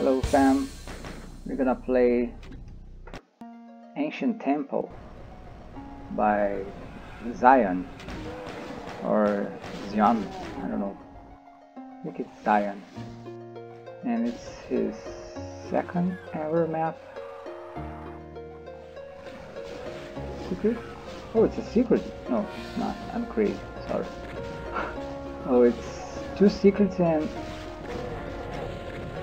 Hello fam, we're gonna play Ancient Temple by Zion or Zion, I don't know. I think it's Zion. And it's his second ever map. Secret? Oh, it's a secret. No, it's not. I'm crazy. Sorry. oh, it's two secrets and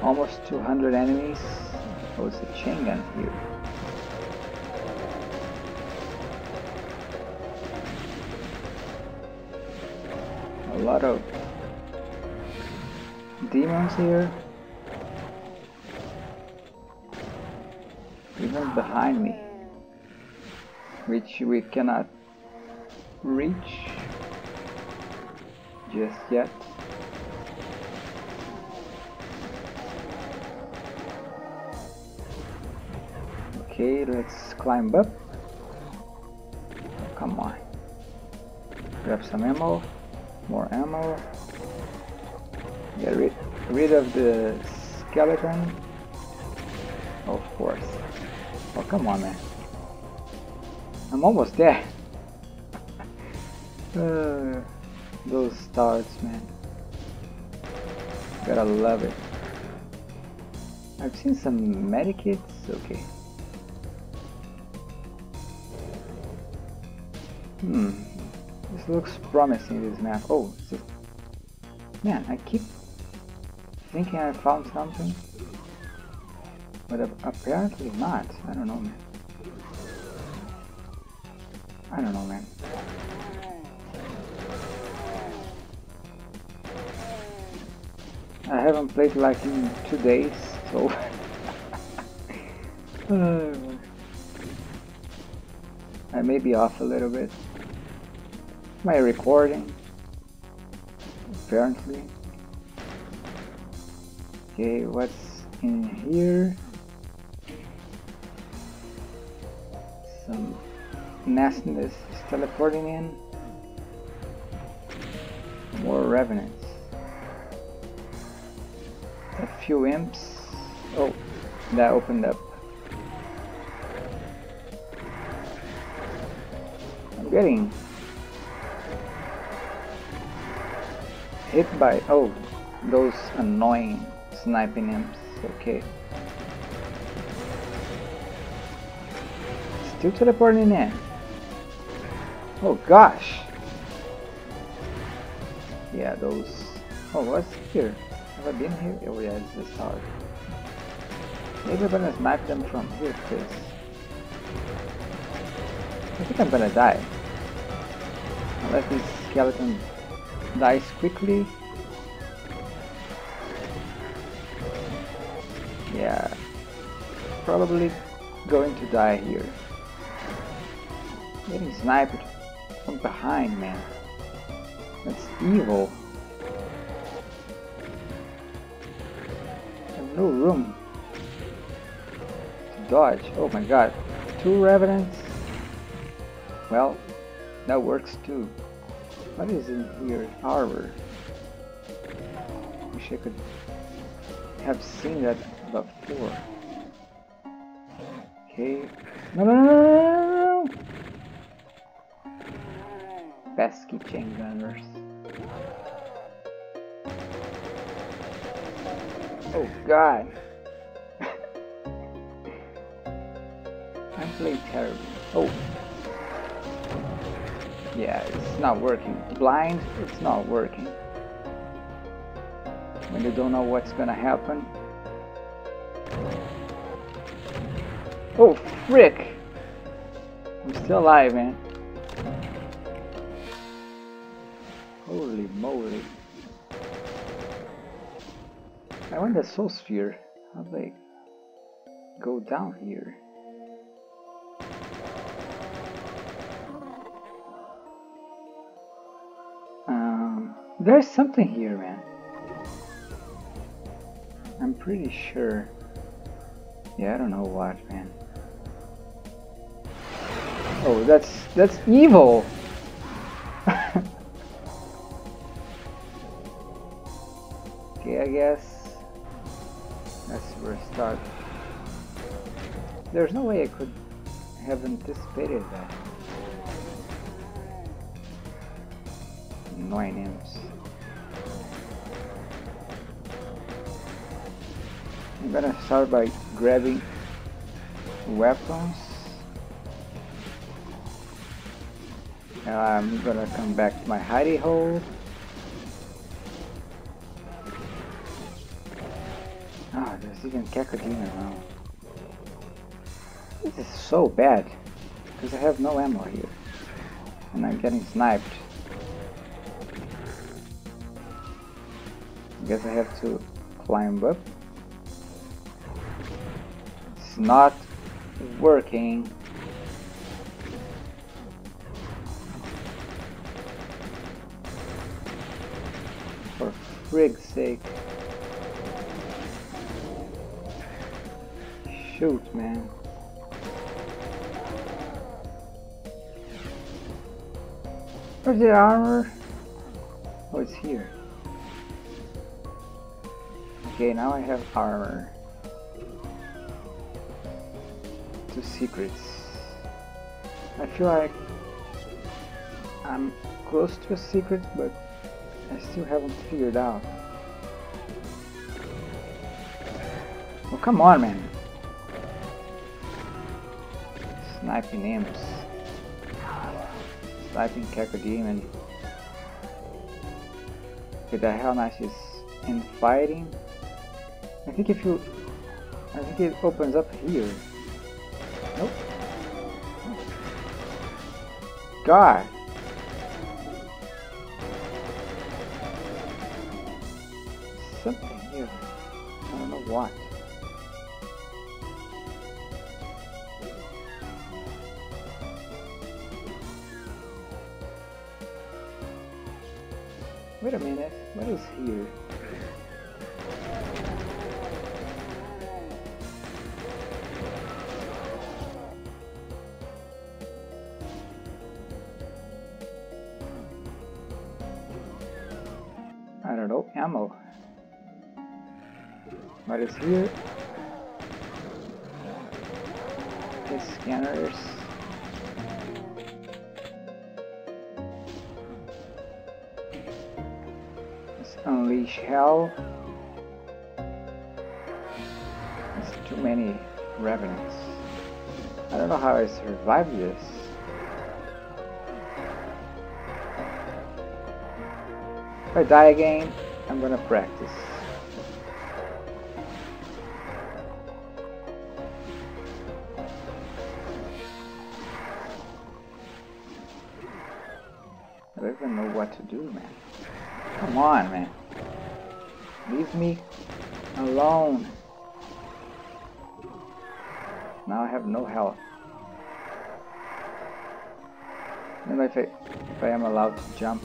almost 200 enemies. Oh, it's a chain gun here. A lot of demons here. Even behind me. Which we cannot reach just yet. Okay, let's climb up. Come on. Grab some ammo. More ammo. Get rid, rid of the skeleton. Of course. Oh, come on, man. I'm almost there. uh, those stars, man. Gotta love it. I've seen some medikits. Okay. Hmm. This looks promising, this map. Oh, man, I keep thinking I found something. But apparently not. I don't know, man. I don't know, man. I haven't played like in two days, so... I may be off a little bit. My recording, apparently. Okay, what's in here? Some nastiness is teleporting in. More revenants. A few imps. Oh, that opened up. I'm getting hit by oh those annoying sniping imps okay. Still teleporting in. Oh gosh. Yeah those oh what's here? Have I been here? Oh yeah it's this tower maybe I'm gonna snipe them from here because I think I'm gonna die. Let these skeleton dies quickly. Yeah, probably going to die here. Getting sniped from behind, man. That's evil. No room to dodge. Oh my god. Two revenants? Well, that works too. What is in here? Armor. Wish I could have seen that before. Okay. No, no, no, no, Pesky chain gunners. Oh god. I'm playing terribly. Oh. Yeah, it's not working. Blind, it's not working. When you don't know what's gonna happen. Oh, frick! I'm still alive, man. Holy moly. I want the soul sphere. How do I go down here? There's something here, man. I'm pretty sure. Yeah, I don't know what, man. Oh, that's that's evil. okay, I guess Let's restart. There's no way I could have anticipated that. Annoying imps. I'm gonna start by grabbing weapons. I'm gonna come back to my hidey hole. Ah, oh, there's even Cacodemon around. This is so bad, because I have no ammo here. And I'm getting sniped. I guess I have to climb up. It's not working. For frig's sake. Shoot, man. Where's the armor? Oh, it's here. Okay, now I have armor. Two secrets. I feel like I'm close to a secret, but I still haven't figured out. Oh, come on, man. Sniping imps. Sniping Cacodemon. Okay, the Hell Knight is in fighting. I think if you... I think it opens up here. Nope. God! Something here. I don't know what. Wait a minute, what is here? Ammo. What is here? Okay, scanners. Let's unleash hell. There's too many revenants. I don't know how I survived this. I die again, I'm gonna practice. I don't even know what to do, man. Come on, man. Leave me alone. Now I have no health. Know if I, if I am allowed to jump.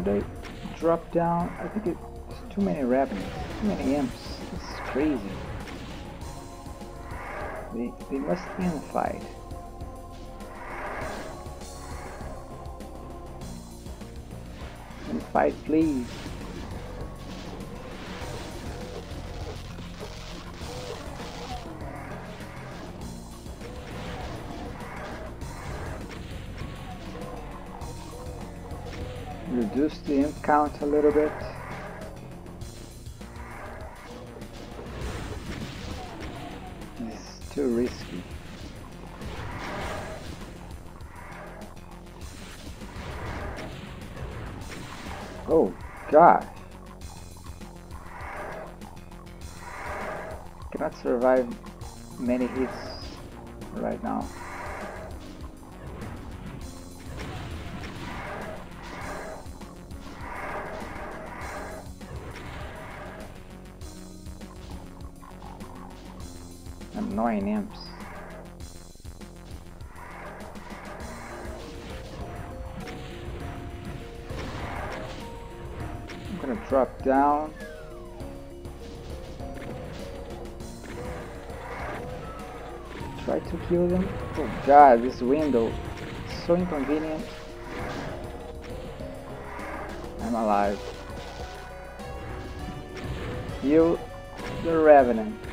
Should I drop down? I think it's too many rabbits, too many imps. This is crazy. They, they must be in a fight. fight, please. The imp count a little bit. It's too risky. Oh, God. Cannot survive many hits right now. Imps. gonna drop down. Try to kill them. Oh god, this window. So inconvenient. I'm alive. You, the Revenant.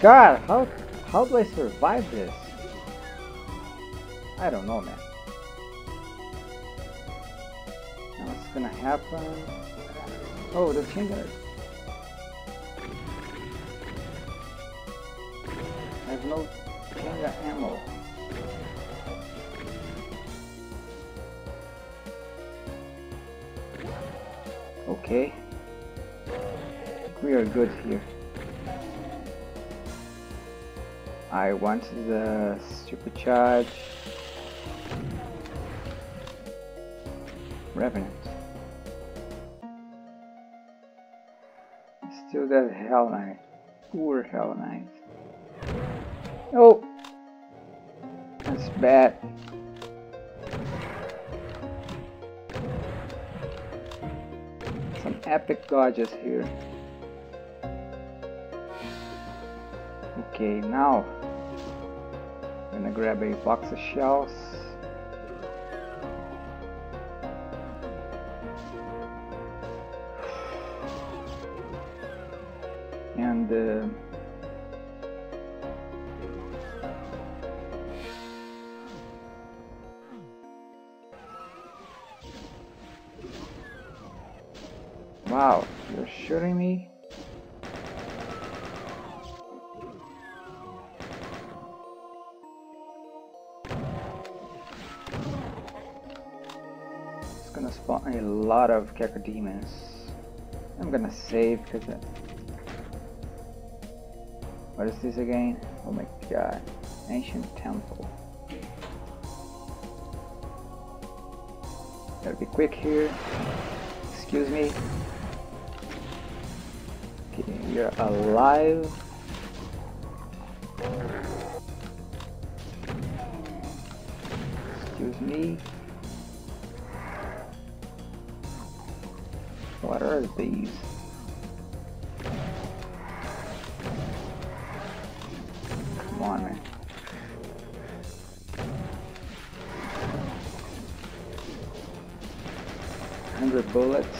God, how how do I survive this? I don't know, man. What's gonna happen? Oh, the finger. I have no finger ammo. Okay. We are good here. I want the supercharge Revenant. Still that Hell Knight. Poor Hell Knight. Oh! That's bad. Some epic dodges here. Okay, now gonna grab a box of shells. And uh, Wow, you're shooting me? Lot of cacodemons. I'm gonna save because what is this again? Oh my god. Ancient temple. Gotta be quick here. Excuse me. Okay, you're alive. Excuse me. What are these? Come on, man. Hundred bullets.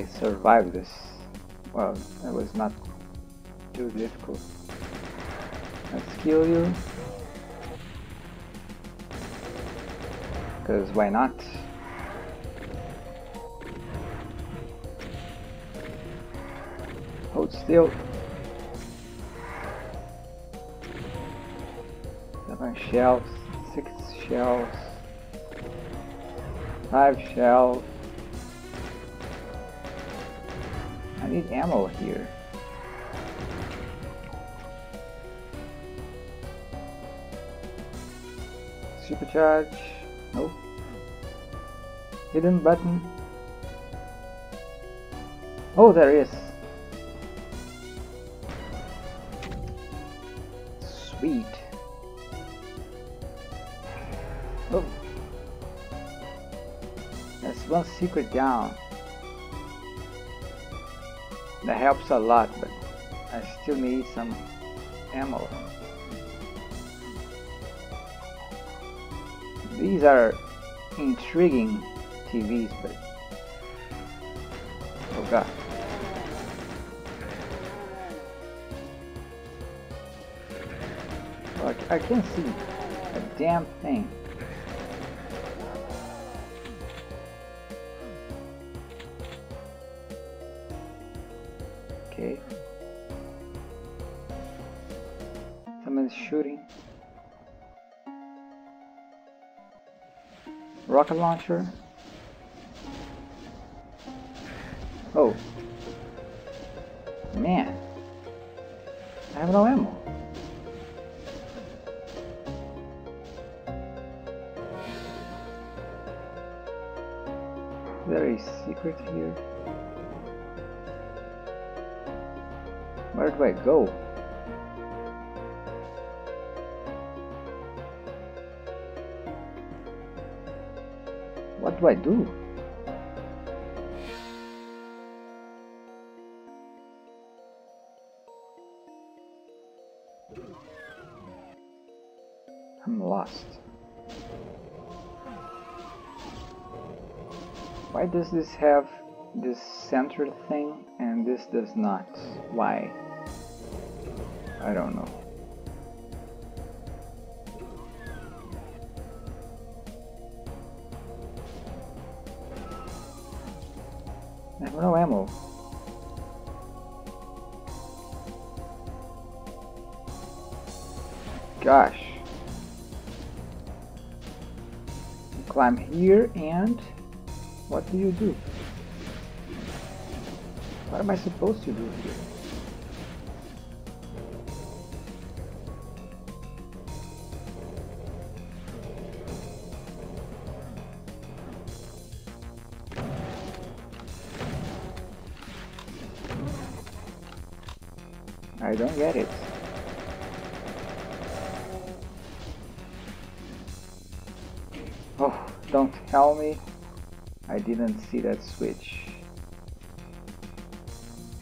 Survive this. Well, it was not too difficult. Let's kill you. Because why not? Hold still. Seven shells, six shells, five shells. Need ammo here. Supercharge. Nope. Hidden button. Oh, there is. Sweet. Oh. That's one secret down. That helps a lot, but I still need some ammo. These are intriguing TVs, but oh god. Like I can't see a damn thing. Rocket launcher. Oh. Man. I have no ammo. Is there a secret here? Where do I go? Do I do? I'm lost. Why does this have this center thing and this does not? Why? I don't know. No ammo. Gosh. You climb here and what do you do? What am I supposed to do here? I don't get it. Oh, don't tell me I didn't see that switch.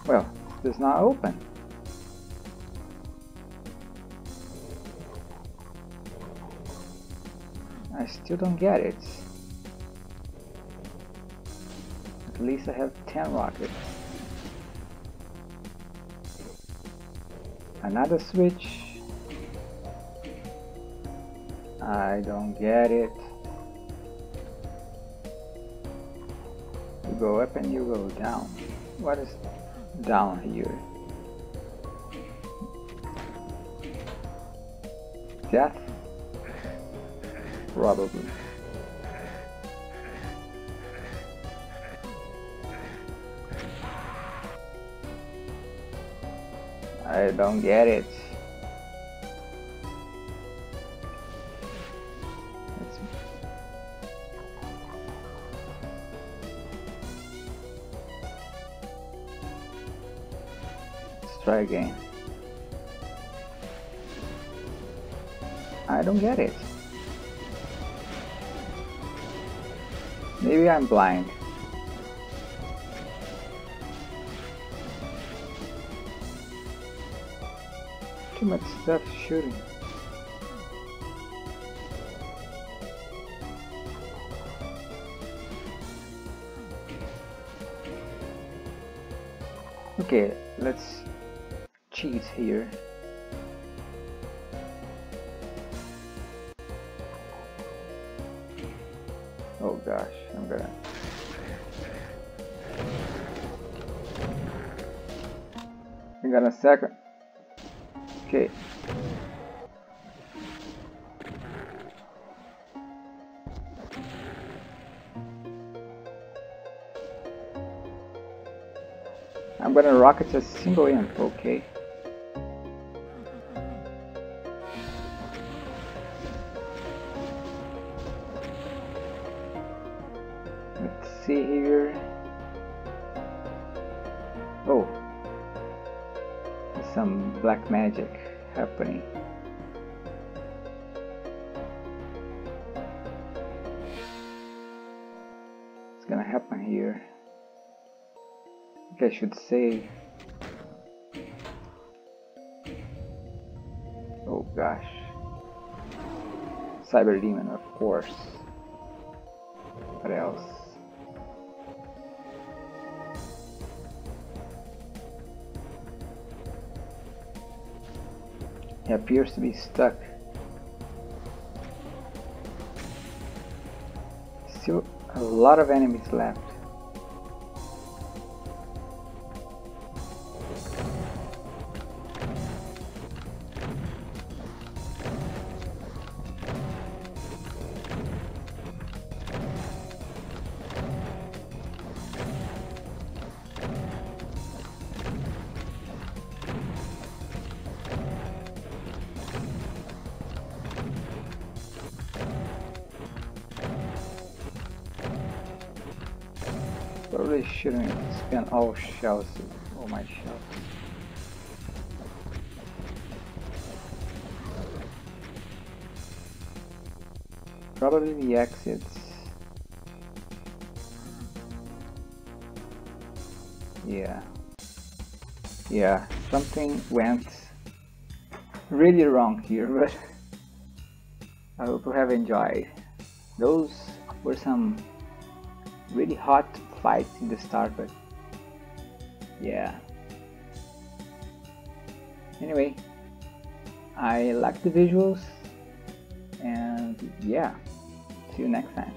Well, it does not open. I still don't get it. At least I have 10 rockets. Another switch. I don't get it. You go up and you go down. What is down here? Death? Probably. I don't get it. Let's try again. I don't get it. Maybe I'm blind. Too much stuff shooting. Okay, let's cheat here. Oh gosh, I'm gonna. I got a second. Okay. I'm gonna rocket a single imp, okay. Some black magic happening. It's gonna happen here? I think I should say. Oh gosh. Cyber Demon, of course. What else? He appears to be stuck. Still a lot of enemies left. Spend all shells, all my shells. Probably the exits. Yeah. Yeah, something went really wrong here, but I hope you have enjoyed. Those were some really hot fights in the start, but yeah. Anyway, I like the visuals, and yeah, see you next time.